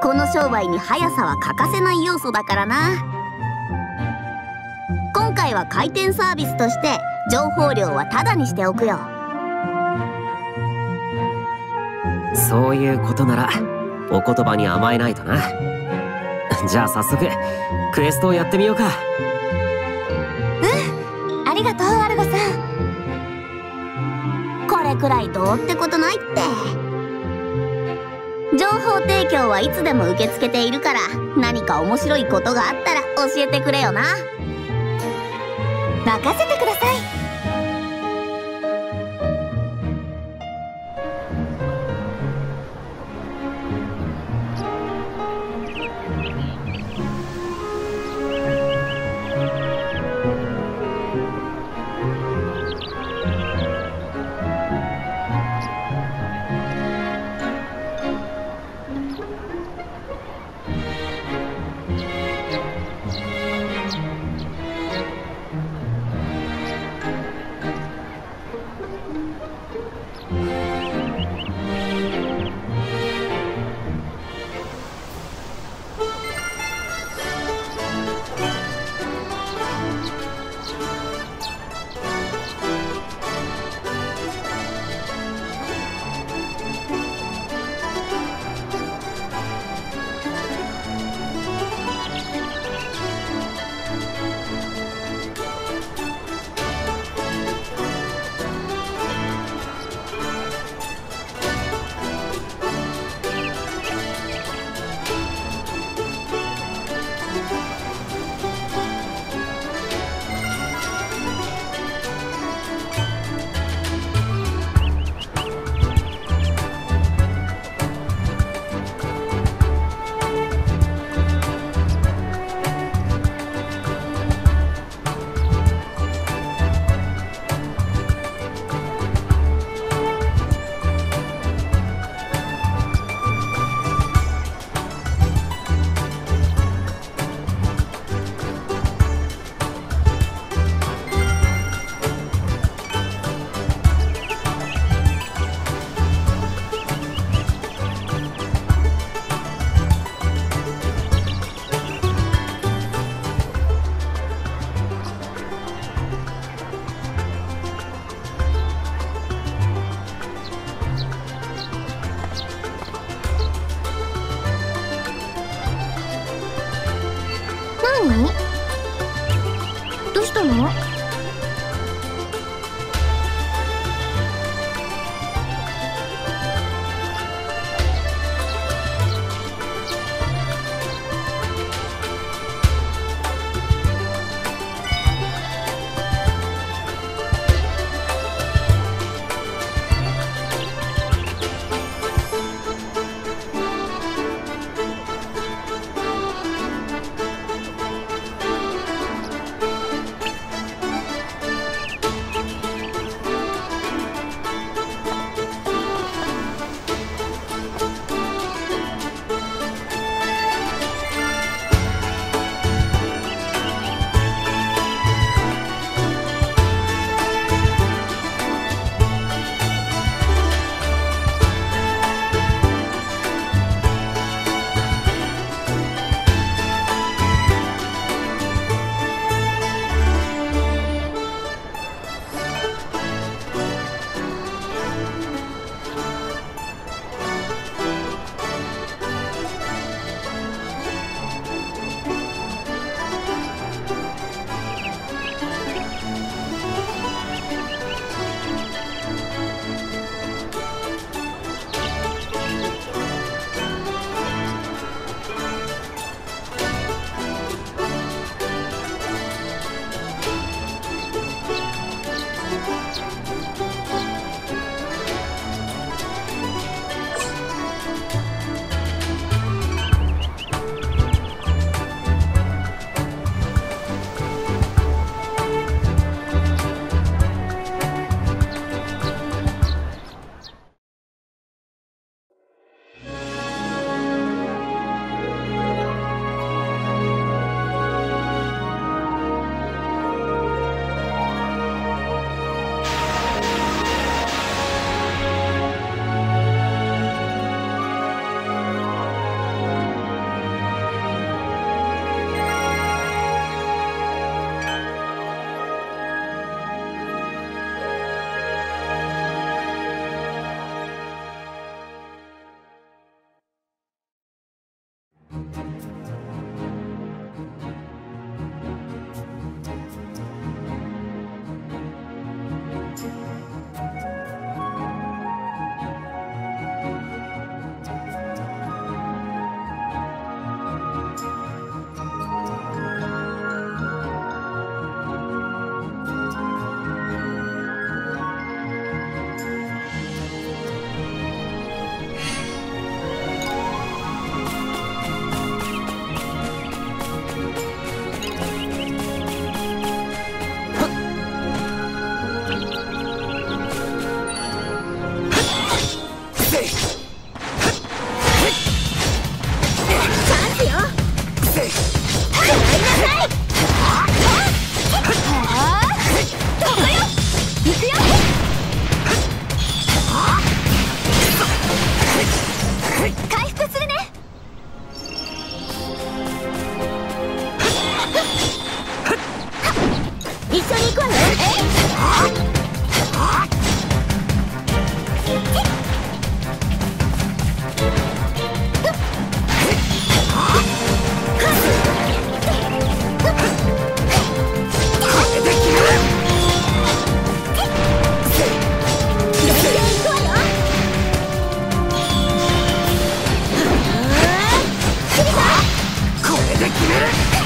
この商売に速さは欠かせない要素だからな。今回は回転サービスとして情報量はタダにしておくよ。そういうことならお言葉に甘えないとな。じゃあ早速クエストをやってみようか。うんありがとうアルゴさん。これくらいどうってことないって。情報提供はいつでも受け付けているから何か面白いことがあったら教えてくれよな。任せてください。Yeah!